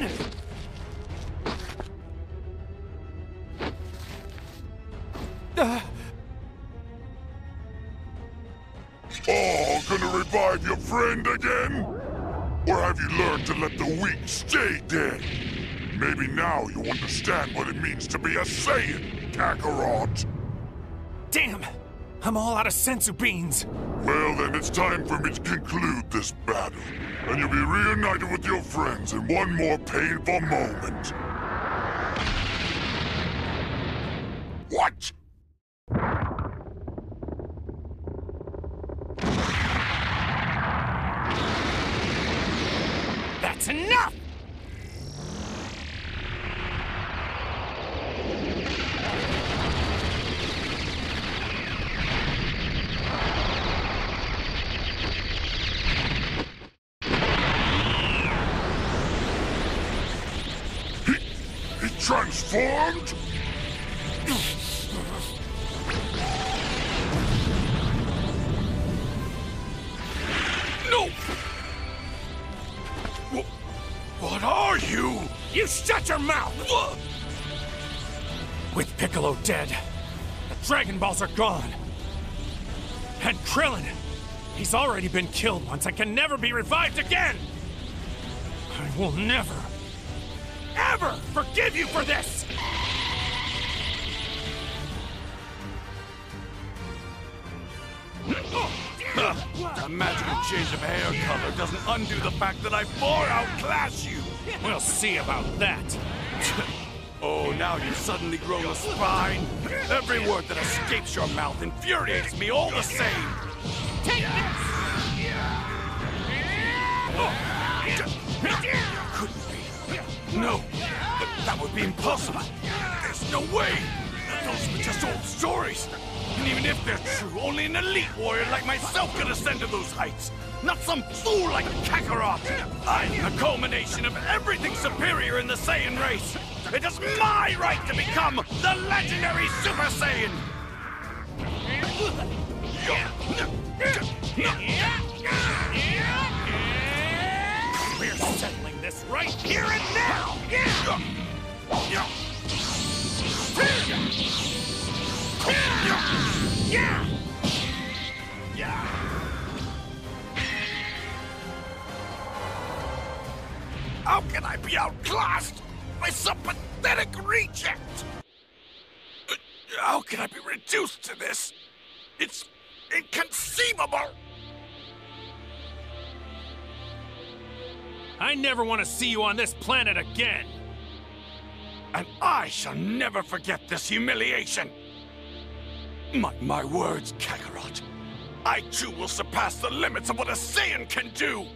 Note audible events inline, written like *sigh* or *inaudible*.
Uh, Oh, gonna revive your friend again? Or have you learned to let the weak stay dead? Maybe now you understand what it means to be a Saiyan, Kakarot. damn! I'm all out of senzu beans. Well, then it's time for me to conclude this battle. And you'll be reunited with your friends in one more painful moment. What? That's enough! Transformed? No! What are you? You shut your mouth! With Piccolo dead, the Dragon Balls are gone. And Krillin, he's already been killed once and can never be revived again! I will never, ever forgive you for this! A magical change of hair color doesn't undo the fact that I far outclass you. We'll see about that. *laughs* Oh, now you've suddenly grown a spine. Every word that escapes your mouth infuriates me all the same. No, that would be impossible. There's no way. Those were just old stories. And even if they're true, only an elite warrior like myself could ascend to those heights. Not some fool like Kakarot. I'm the culmination of everything superior in the Saiyan race. It is my right to become the legendary Super Saiyan. Right here and now! How can I be outclassed by some pathetic reject? How can I be reduced to this? It's inconceivable! I never want to see you on this planet again! And I shall never forget this humiliation! My, my words, Kakarot. I too will surpass the limits of what a Saiyan can do!